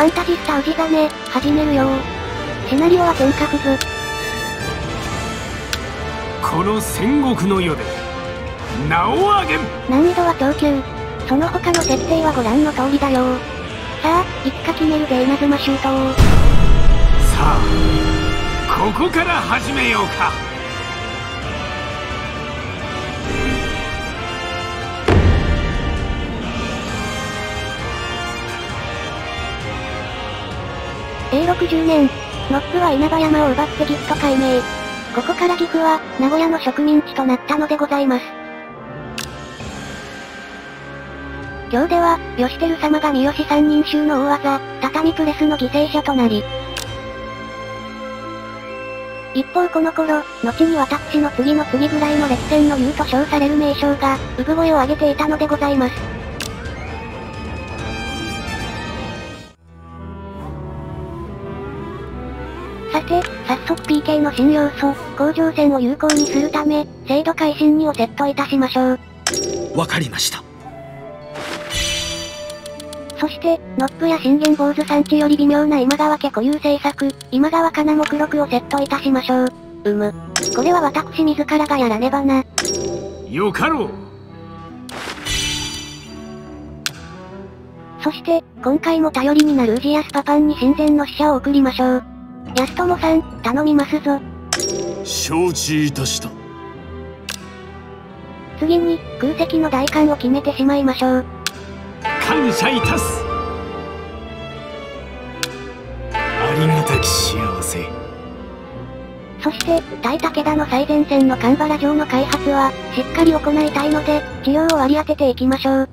ファンタジスタ氏真、始めるよシナリオは天下不図。この戦国の世で、名を上げん難易度は超級。その他の設定はご覧の通りだよさあ、いつか決めるぜ稲妻シュートさあ、ここから始めようか。永60年、ノップは稲葉山を奪ってギフト改名。ここから岐阜は、名古屋の植民地となったのでございます。今日では、義輝様が三好三人衆の大技、畳プレスの犠牲者となり、一方この頃、後に私の次の次ぐらいの列戦の竜と称される名称が、産声を上げていたのでございます。早速 PK の新要素、甲状腺を有効にするため、制度改新2をセットいたしましょう。わかりました。そして、ノップや信玄坊主産地より微妙な今川家固有政策、今川かな目録をセットいたしましょう。うむ。これは私自らがやらねばな。よかろう。そして、今回も頼りになる宇治安パパンに親善の使者を送りましょう。安友さん、頼みますぞ。承知いたした。次に、空席の代官を決めてしまいましょう。感謝いたす。ありがたき幸せ。そして、大武田の最前線の神原城の開発は、しっかり行いたいので、治療を割り当てていきましょう。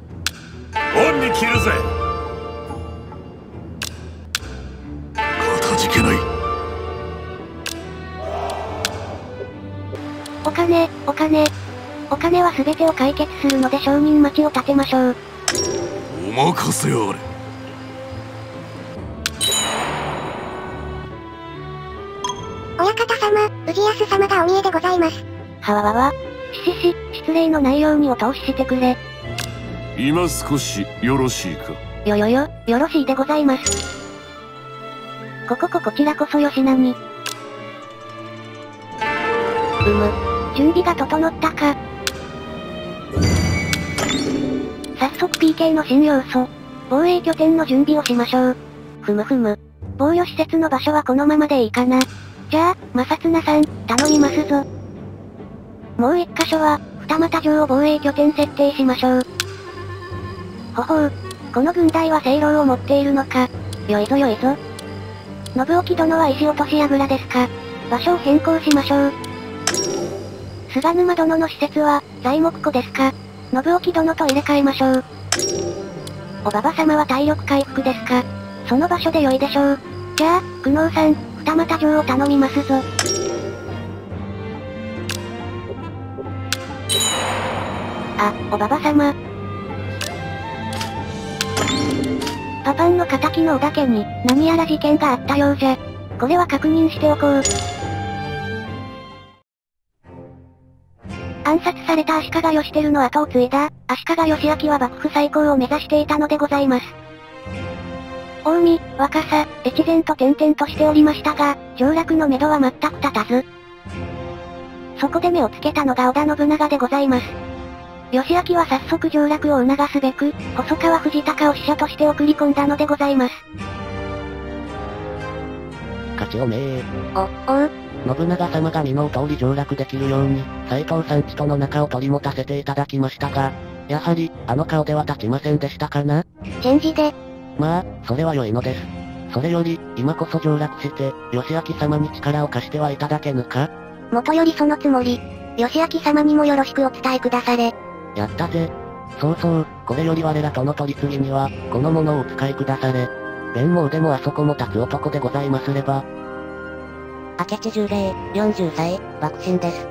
恩に切るぜ金、お金。は全てを解決するので承認待ちを立てましょう。お任せあれ。親方様、氏康様がお見えでございます。はわわわ。ししし、失礼のないようにお通ししてくれ。今少し、よろしいか？よよよ、よろしいでございます。ここここちらこそよしなに。うむ。準備が整ったか。早速 PK の新要素。防衛拠点の準備をしましょう。ふむふむ。防御施設の場所はこのままでいいかな。じゃあ、摩擦なさん、頼みますぞ。もう一箇所は、二俣城を防衛拠点設定しましょう。ほほう。この軍隊は聖楼を持っているのか。よいぞよいぞ。信置殿は石落とし櫓ですか。場所を変更しましょう。菅沼殿の施設は、材木庫ですか？信置殿と入れ替えましょう。おばば様は体力回復ですか？その場所で良いでしょう。じゃあ、久能さん、二股城を頼みますぞ。あ、おばば様。パパンの仇の尾だけに、何やら事件があったようじゃ。これは確認しておこう。暗殺された足利義輝の後を継いだ、足利義明は幕府最高を目指していたのでございます。近江、若狭、越前と転々としておりましたが、上洛の目処は全く立たず。そこで目をつけたのが織田信長でございます。義明は早速上洛を促すべく、細川藤孝を使者として送り込んだのでございます。勝ちおめえ。お、おう、信長様が身の通り上洛できるように、斎藤さんちとの仲を取り持たせていただきましたが、やはり、あの顔では立ちませんでしたかな？チェンジで。まあ、それは良いのです。それより、今こそ上洛して、義明様に力を貸してはいただけぬか？元よりそのつもり。義明様にもよろしくお伝えくだされ。やったぜ。そうそう、これより我らとの取り次ぎには、このものをお使いくだされ。弁網でもあそこも立つ男でございますれば、明智十兵衛、40歳、爆心です。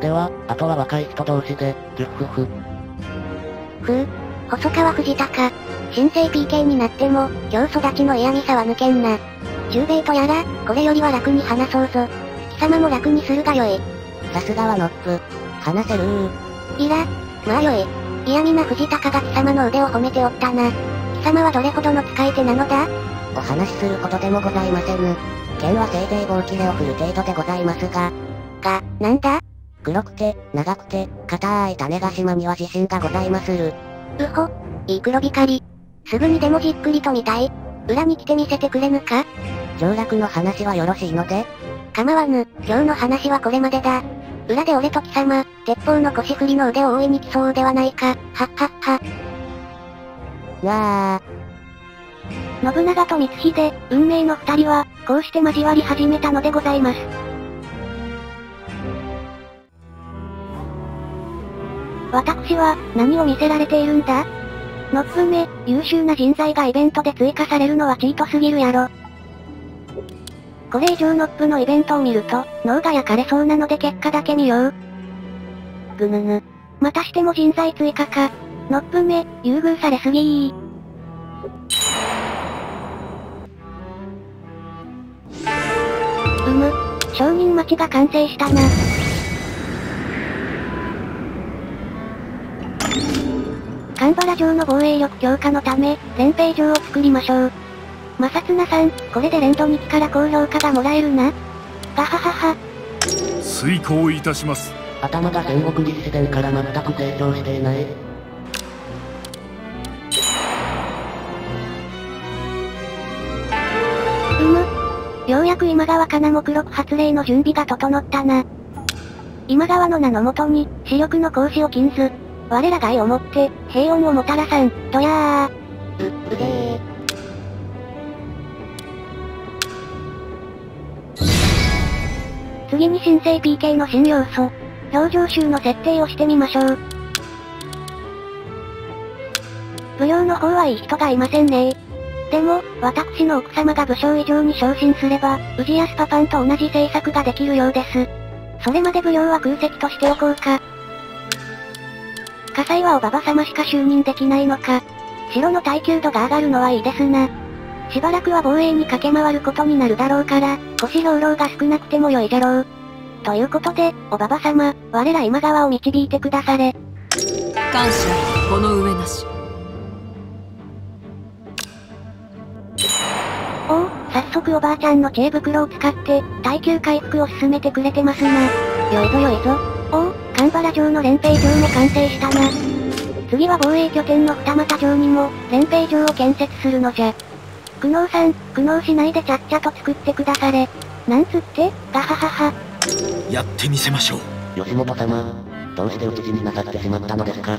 では、あとは若い人同士で、ふっふふ。ふう、細川藤孝。新生 PK になっても、今日育ちの嫌味さは抜けんな。十兵衛とやら、これよりは楽に話そうぞ。貴様も楽にするがよい。さすがはノップ。話せるー。いら、まあよい。嫌味な藤孝が貴様の腕を褒めておったな。貴様はどれほどの使い手なのだ？お話しするほどでもございませぬ。剣はせいぜい棒切れを振る程度でございますが、が、なんだ？黒くて、長くて、硬い種ヶ島には自信がございまする。うほ、いい黒光り。すぐにでもじっくりと見たい。裏に来て見せてくれぬか？上洛の話はよろしいので？構わぬ、今日の話はこれまでだ。裏で俺と貴様、鉄砲の腰振りの腕を追いに来そうではないか、はっはっは。わー。信長と光秀、運命の二人は、こうして交わり始めたのでございます。私は、何を見せられているんだ？のっぷめ、優秀な人材がイベントで追加されるのはチートすぎるやろ。これ以上ノップのイベントを見ると、脳が焼かれそうなので結果だけ見よう。ぐぬぬ。またしても人材追加か。ノップめ、優遇されすぎー。む、承認待ちが完成したな。神原城の防衛力強化のため、連兵場を作りましょう。摩擦なさん、これで連動2期から高評価がもらえるな。ガハハハ。遂行いたします。頭が戦国立志伝から全く成長していない。うむ。ようやく今川かな目録発令の準備が整ったな。今川の名のもとに、視力の行使を禁ず、我らが愛をもって、平穏をもたらさん、とやー。次に新生 PK の新要素、表情集の設定をしてみましょう。武将の方はいい人がいませんねでも、私の奥様が武将以上に昇進すれば、氏康パパンと同じ政策ができるようです。それまで武将は空席としておこうか。火災はおばば様しか就任できないのか。城の耐久度が上がるのはいいですな。しばらくは防衛に駆け回ることになるだろうから、腰兵糧が少なくても良いじゃろう。ということで、おばば様、我ら今川を導いてくだされ。感謝、この上なし。速おばあちゃんの知恵袋を使って、耐久回復を進めてくれてますな。よいぞよいぞ。おお、神原城の連兵場も完成したな。次は防衛拠点の二俣城にも、連兵場を建設するのじゃ。久能さん、苦悩しないでちゃっちゃと作ってくだされ。なんつって、ガハハハ。やってみせましょう。吉本様、どうして討ち死になさってしまったのですか？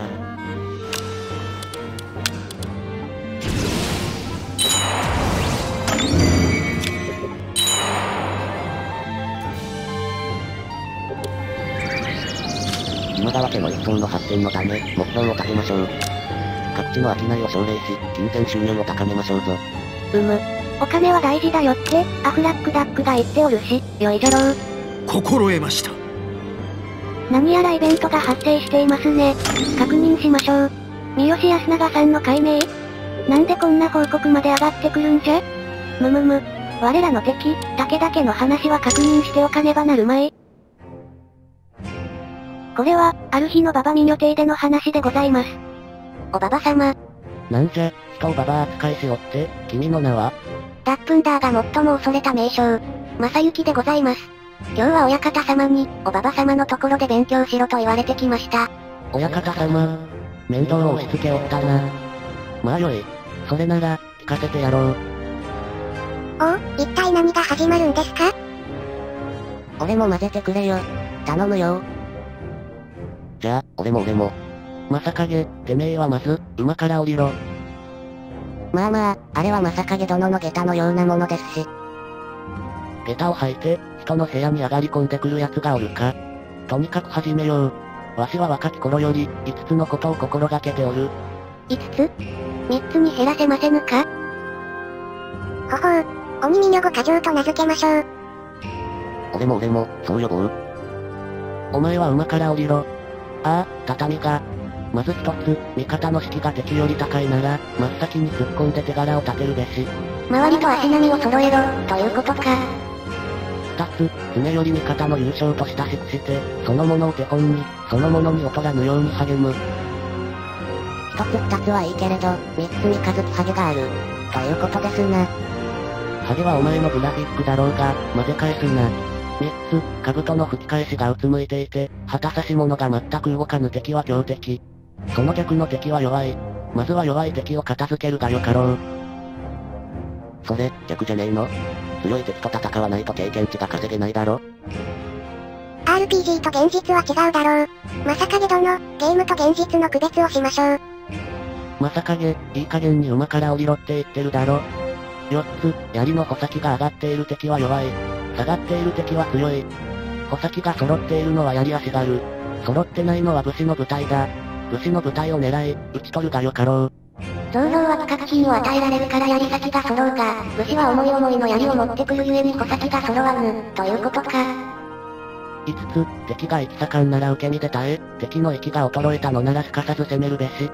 川家の一層の発展のため、目標を立てましょう。各地の商いを奨励し、金銭収入を高めましょうぞ。うむ。お金は大事だよって、アフラックダックが言っておるし、よいじゃろう。心得ました。何やらイベントが発生していますね。確認しましょう。三好安長さんの解明なんでこんな報告まで上がってくるんじゃ？むむむ。我らの敵、武田家の話は確認しておかねばなるまい。これは、ある日の馬場未女邸での話でございます。お馬場様。なんじゃ、人を馬場扱いしよって、君の名は？ダップンダーが最も恐れた名称、正幸でございます。今日は親方様に、お馬場様のところで勉強しろと言われてきました。親方様、面倒を押し付けおったな。まあよい。それなら、聞かせてやろう。お、一体何が始まるんですか？俺も混ぜてくれよ。頼むよ。じゃあ、俺も俺も。正影、てめえはまず、馬から降りろ。まあまあ、あれは正影殿の下駄のようなものですし。下駄を履いて、人の部屋に上がり込んでくる奴がおるか。とにかく始めよう。わしは若き頃より、5つのことを心がけておる。5つ ?3 つに減らせませぬか？ほほう、お耳のご過剰と名付けましょう。俺も俺も、そう呼ぼう。お前は馬から降りろ。ああ、畳が。まず一つ、味方の士気が敵より高いなら、真っ先に突っ込んで手柄を立てるべし。周りと足並みを揃えろ、ということか。二つ、常より味方の優勝と親しくして、そのものを手本に、そのものに劣らぬように励む。一つ二つはいいけれど、三つ三日月ハゲがある。ということですな。ハゲはお前のグラフィックだろうが、混ぜ返すな。三つ、兜の吹き返しがうつむいていて、旗差し物が全く動かぬ敵は強敵。その逆の敵は弱い。まずは弱い敵を片付けるがよかろう。それ、逆じゃねえの？強い敵と戦わないと経験値が稼げないだろ？RPG と現実は違うだろう。まさかげ殿、ゲームと現実の区別をしましょう。まさかげ、いい加減に馬から降りろって言ってるだろ。4つ、槍の穂先が上がっている敵は弱い。下がっている敵は強い。穂先が揃っているのは槍足軽。揃ってないのは武士の部隊だ。武士の部隊を狙い、撃ち取るがよかろう。増量は企画品を与えられるから槍先が揃うが、武士は思い思いの槍を持ってくるゆえに穂先が揃わぬ、ということか。5つ、敵が息盛んなら受け身で耐え、敵の息が衰えたのならすかさず攻めるべし。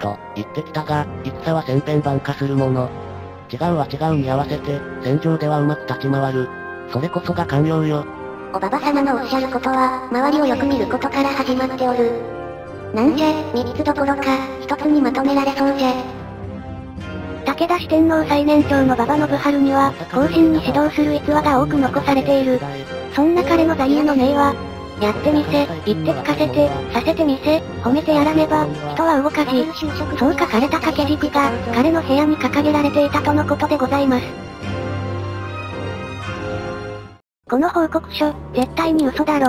と、言ってきたが、戦は千変万化するもの。違うは違うに合わせて、戦場ではうまく立ち回る。それこそが寛容よ。おばば様のおっしゃることは、周りをよく見ることから始まっておる。なんじゃ、三つどころか、一つにまとめられそうじゃ。武田四天王最年長の馬場信春には、後進に指導する逸話が多く残されている。そんな彼の座右の銘は、やってみせ、言って聞かせて、させてみせ、褒めてやらねば、人は動かじ。そう書かれた掛け軸が、彼の部屋に掲げられていたとのことでございます。この報告書、絶対に嘘だろ。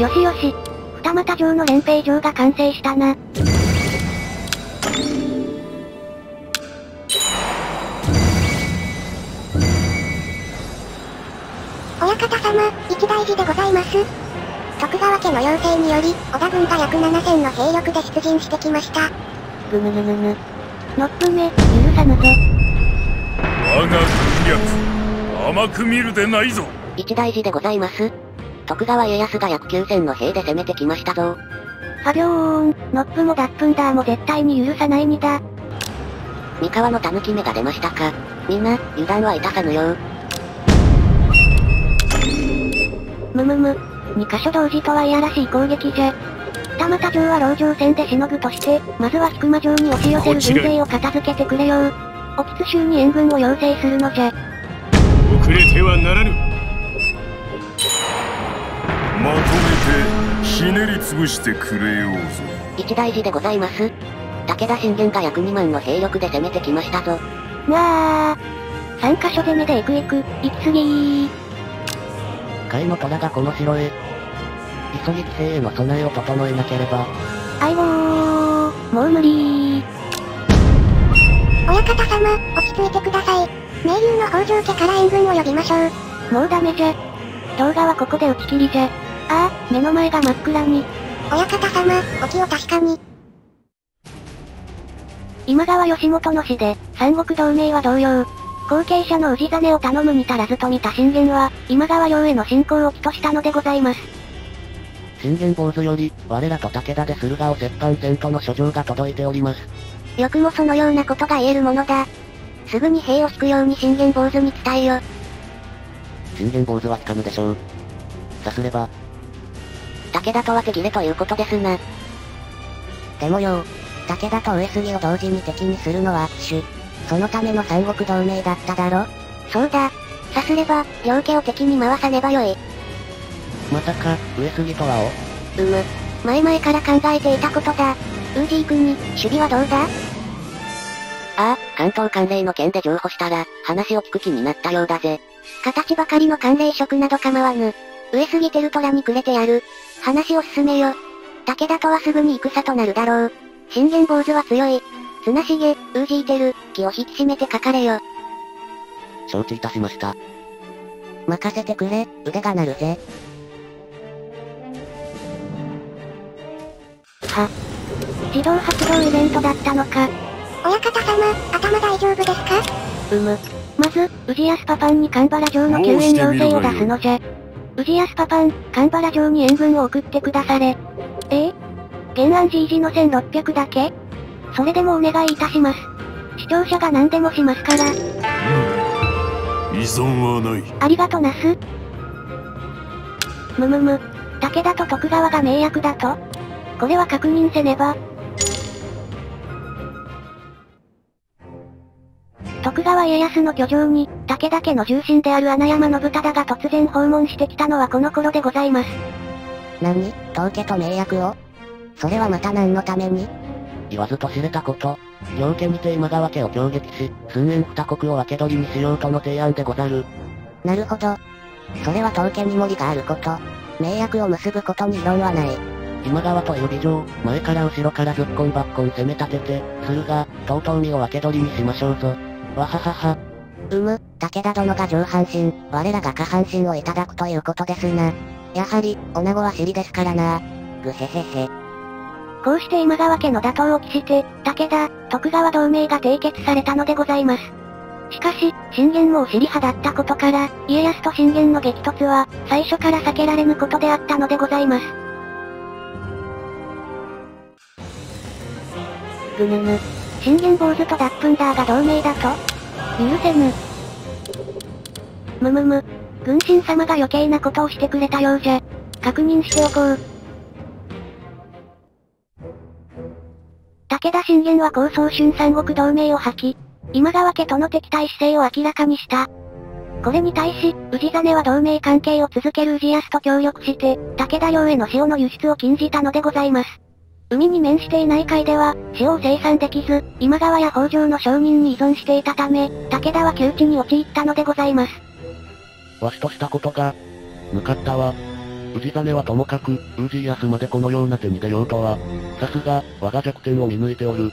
よしよし。二股状の連兵場が完成したな。親方様、一大事でございます。徳川家の要請により、織田軍が約7000の兵力で出陣してきました。ぐぬぬぬぬ。のっぷめ、許さぬぞ。我が軍略甘く見るでないぞ一大事でございます。徳川家康が約9000の兵で攻めてきましたぞ。ファビョーン、ノップもダップンダーも絶対に許さないにだ。三河の狸目が出ましたか。みんな、油断はいたさぬよう。むむむ。二箇所同時とはいやらしい攻撃じゃ。二俣城は籠城戦でしのぐとして、まずは菊間城に押し寄せる軍勢を片付けてくれよう。沖津州に援軍を要請するのじゃ。遅れてはならぬまとめてひねり潰してくれようぞ一大事でございます。武田信玄が約2万の兵力で攻めてきましたぞ。なあ。三箇所攻めで行く行く、行き過ぎー。甲斐の虎がこの城へ。急ぎ騎兵への備えを整えなければ。あいごー、もう無理ー。親方様、落ち着いてください。名流の北条家から援軍を呼びましょう。もうダメじゃ。動画はここで打ち切りじゃ。ああ、目の前が真っ暗に。親方様、お気を確かに。今川義元の死で、三国同盟は同様。後継者の氏真を頼むに足らずと見た信玄は、今川領への侵攻を起としたのでございます。信玄坊主より、我らと武田で駿河を折半戦との書状が届いております。よくもそのようなことが言えるものだ。すぐに兵を引くように信玄坊主に伝えよ。信玄坊主は引かぬでしょう。さすれば、武田とは手切れということですな。でもよ、武田と上杉を同時に敵にするのは悪手。そのための三国同盟だっただろ？そうだ。さすれば、両家を敵に回さねばよい。まさか、上杉とはうむ。前々から考えていたことだ。ウージー君に、守備はどうだ？ああ、関東関連の件で譲歩したら、話を聞く気になったようだぜ。形ばかりの関連職など構わぬ。上杉テルトラにくれてやる。話を進めよ。武田とはすぐに戦となるだろう。信玄坊主は強い。綱重、ウージーテル、気を引き締めて書かれよ。承知いたしました。任せてくれ、腕が鳴るぜ。は。自動発動イベントだったのか。親方様、頭大丈夫ですか？うむ。まず、宇治安パパンに神原城の救援要請を出すのじゃ。宇治安パパン、神原城に援軍を送ってくだされ。え？え原案 GG の1600だけ？それでもお願いいたします。視聴者が何でもしますから。依存はないありがとなす。むむむ。武田と徳川が名役だと？これは確認せねば。家康の居城に、武田家の重臣である穴山信忠が突然訪問してきたのはこの頃でございます。何当家と名役をそれはまた何のために言わずと知れたこと。両家にて今川家を攻撃し、寸円二国を分け取りにしようとの提案でござる。なるほど。それは当家に森があること。名役を結ぶことに異論はない。今川と予備場、前から後ろからずっこんばっこん攻め立てて、するが、とうとう身を分け取りにしましょうぞ。わははは。うむ、武田殿が上半身、我らが下半身をいただくということですな。やはり、女子は尻ですからな。ぐへへへ。こうして今川家の打倒を期して、武田、徳川同盟が締結されたのでございます。しかし、信玄もお尻派だったことから、家康と信玄の激突は、最初から避けられぬことであったのでございます。ぐぬぬ。信玄坊主とダップンダーが同盟だと？許せぬ。むむむ。軍神様が余計なことをしてくれたようじゃ。確認しておこう。武田信玄は高宗春三国同盟を破棄。今川家との敵対姿勢を明らかにした。これに対し、氏真は同盟関係を続ける氏康と協力して、武田領への塩の輸出を禁じたのでございます。海に面していない海では、塩を生産できず、今川や北条の商人に依存していたため、武田は窮地に陥ったのでございます。わしとしたことが、向かったわ。氏真はともかく、ウジヤスまでこのような手に出ようとは、さすが、我が弱点を見抜いておる。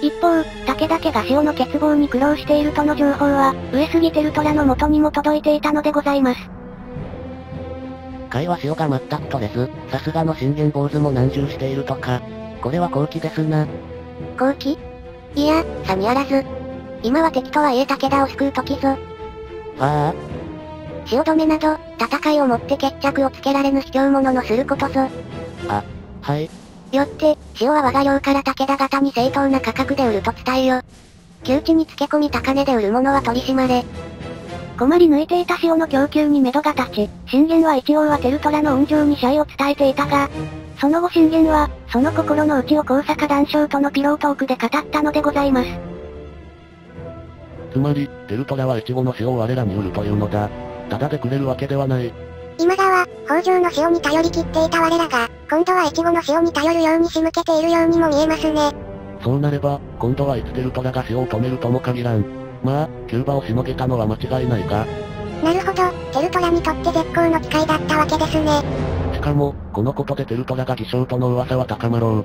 一方、武田家が塩の欠乏に苦労しているとの情報は、上杉輝虎の元にも届いていたのでございます。海は潮が全く取れず、さすがの信玄坊主も難重しているとか。これは後期ですな。後期いや、さにあらず。今は敵とはいえ武田を救う時ぞ。ああ汐留など、戦いをもって決着をつけられぬ卑怯者のすることぞ。あ、はい。よって、塩は我が領から武田方に正当な価格で売ると伝えよ。窮地につけ込み高値で売る者は取り締まれ。困り抜いていた塩の供給に目処が立ち、信玄は一応はテルトラの恩情に謝意を伝えていたが、その後信玄は、その心の内を高坂談笑とのピロートークで語ったのでございます。つまり、テルトラは越後の塩を我らに売るというのだ。ただでくれるわけではない。今川、北条の塩に頼り切っていた我らが、今度は越後の塩に頼るように仕向けているようにも見えますね。そうなれば、今度はいつテルトラが塩を止めるとも限らん。まあ、キューバをしのげたのは間違いないか。なるほど、テルトラにとって絶好の機会だったわけですね。しかも、このことでテルトラが偽証との噂は高まろう。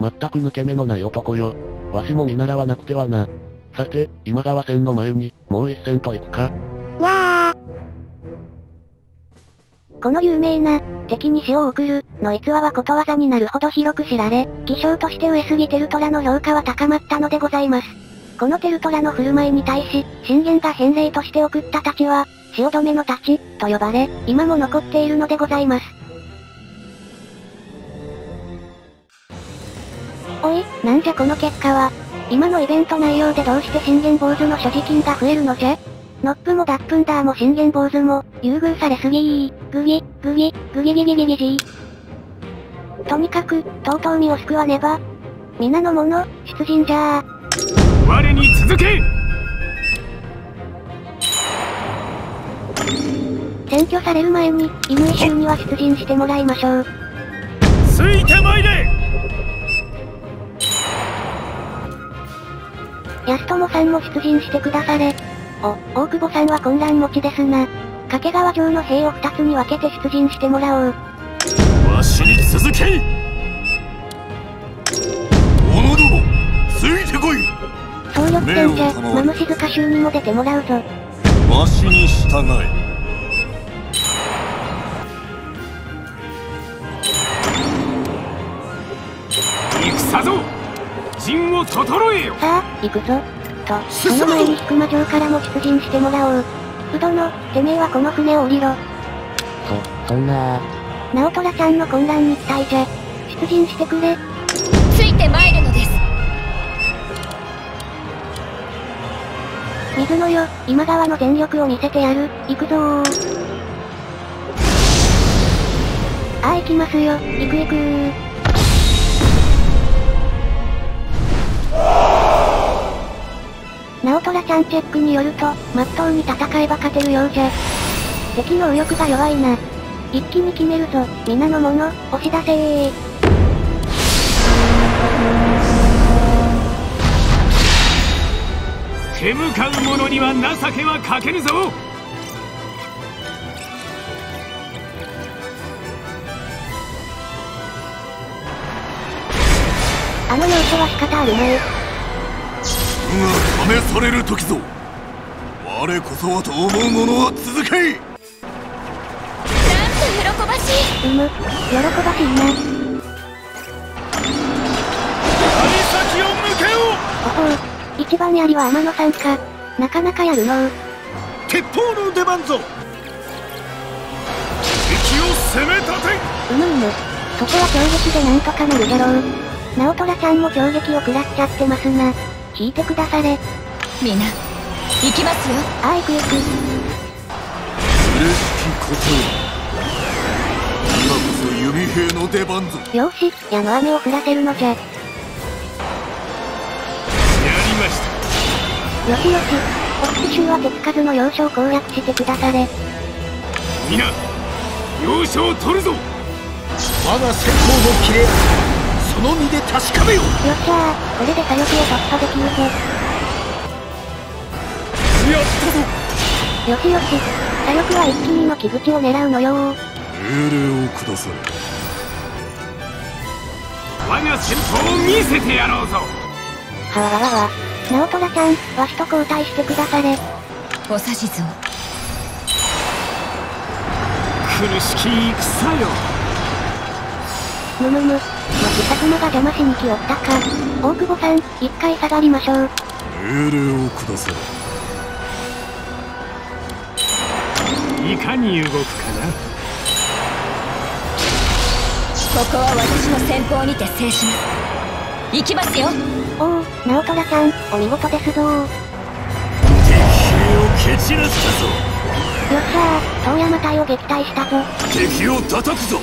全く抜け目のない男よ。わしも見習わなくてはな。さて、今川戦の前に、もう一戦と行くか。やあ。この有名な、敵に死を送る、の逸話はことわざになるほど広く知られ、偽証として上杉テルトラの評価は高まったのでございます。このテルトラの振る舞いに対し、信玄が返礼として送った太刀は、汐留の太刀、と呼ばれ、今も残っているのでございます。おい、なんじゃこの結果は。今のイベント内容でどうして信玄坊主の所持金が増えるのじゃ？ノップもダップンダーも信玄坊主も、優遇されすぎー。グギ、グギ、グギギギギギギとにかく、とうとう身を救わねば。皆の者、出陣じゃー。我に続け選挙される前に、乾州には出陣してもらいましょう。ついてまいれ安友さんも出陣してくだされ。お、大久保さんは混乱持ちですな。掛川城の兵を二つに分けて出陣してもらおう。わしに続け総力戦じゃ、マムシズカ州にも出てもらうぞ。わしに従え。戦ぞ陣を整えよさあ、行くぞ。と、その前に引間城からも出陣してもらおう。うどの、てめえはこの船を降りろ。そ、そんな直虎ちゃんの混乱に期待じゃ。出陣してくれ。ついて参るのです。水野よ、今川の全力を見せてやる、行くぞー。あ行きますよ、行く行くー。直虎ちゃんチェックによると、まっとうに戦えば勝てるようじゃ。敵の右翼が弱いな。一気に決めるぞ、皆の者、押し出せー。手向かう者には情けはかけぬぞ。あの仕方あるまい。が試される時ぞ。我こそはと思う者は続けなんと喜ばしい。うむ、喜ばしいな。旅先を向けよ。お一番槍は天野さんか。なかなかやるのう。鉄砲の出番ぞ敵を攻め立てうむうむ。そこは強撃でなんとかなるじゃろう。直虎ちゃんも強撃を食らっちゃってますな。引いてくだされ。みんな行きますよああ行く行く。嬉しきことよ今こそ弓兵の出番ぞよし、矢の雨を降らせるのじゃ。したしよし。お復讐は手つかずの要所を攻略してくだされ。皆要所を取るぞ我が戦法のキレその身で確かめよよっしゃー、これで左翼を突破できるぜ。やったぞよしよし。左翼は一気にの木口を狙うのよー。命令をくだされ我が戦法を見せてやろうぞはわわわわ。直虎ちゃん、わしと交代してくだされ。お指図を苦しき戦よむむむ。もし薩摩が邪魔しに来おったか。大久保さん、一回下がりましょう。命令をくだされいかに動くかなここは私の先方にて制します行きますよおお、直虎ちゃん、お見事ですぞー。敵兵を蹴散らしたぞしゃー、遠山隊を撃退したぞ。敵を叩くぞ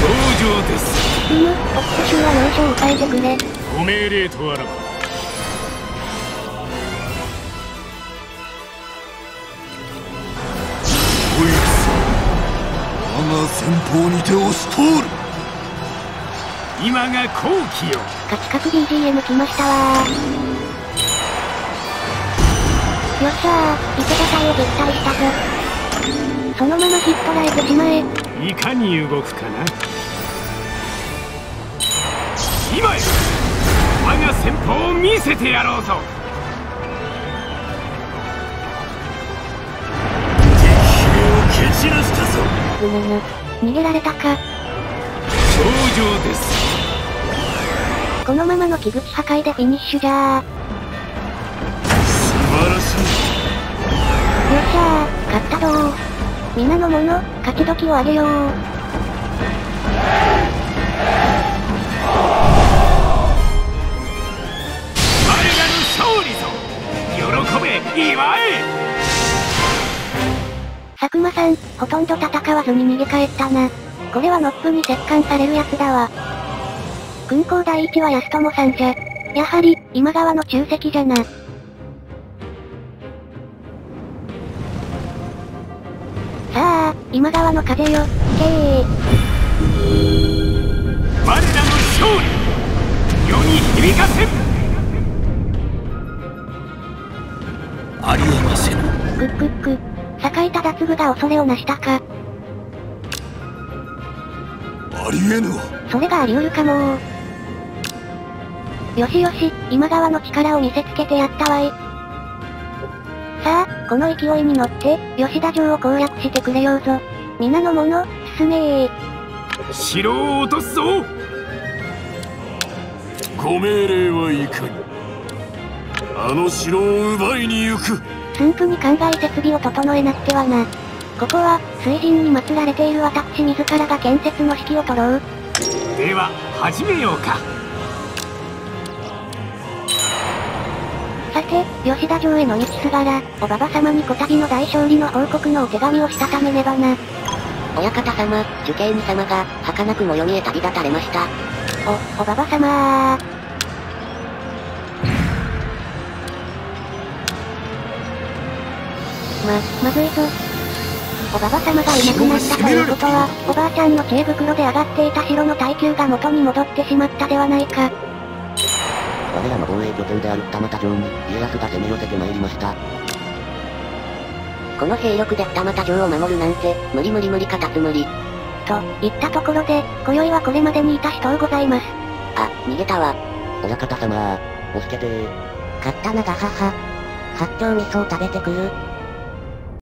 頂上ですうむ、お復讐は要所を抑えてくれ。ご命令とあらばこいつ我が先方にて押し通る今が好機よカチカチ BGM 来ましたわー。よっしゃー、池田隊を撃退したぞ。そのまま引っ取られてしまえ。いかに動くかな今へ我が戦法を見せてやろうぞ敵兵を蹴散らしたぞうむむ。逃げられたか。頂上ですこのままの木口破壊でフィニッシュじゃー。素晴らしいよっしゃー、勝ったどー。皆の者、勝ち時をあげよう。佐久間さん、ほとんど戦わずに逃げ帰ったな。これはノップに折檻されるやつだわ。軍港第一は安友さんじゃ。やはり、今川の中石じゃな。さあ、今川の風よ、けー。我らの勝利世に響かせありえませぬくっくっく。堺忠次が恐れをなしたか。ありえぬわそれがあり得るかもよしよし、今川の力を見せつけてやったわい。さあ、この勢いに乗って、吉田城を攻略してくれようぞ。皆の者、進めー。城を落とすぞご命令はいかにあの城を奪いに行く駿府に考え設備を整えなくてはな。ここは、水神に祀られている私自らが建設の指揮を取ろう。では始めようかさて、吉田城への道すがら、お馬場様にこたびの大勝利の報告のお手紙をしたためねばな。親方様、受刑二様が、儚くも世にへ旅立たれました。お、おばば様ま、まずいぞ。おばば様がいなくなったということは、おばあちゃんの知恵袋で上がっていた城の耐久が元に戻ってしまったではないか。我らの防衛拠点である二俣城に、家康が攻め寄せてまいりました。この兵力で二俣城を守るなんて、無理無理無理かたつむり。と、言ったところで、今宵はこれまでにいた人ございます。あ、逃げたわ。親方様、お助けて勝ったなが母。八丁味噌を食べてくる。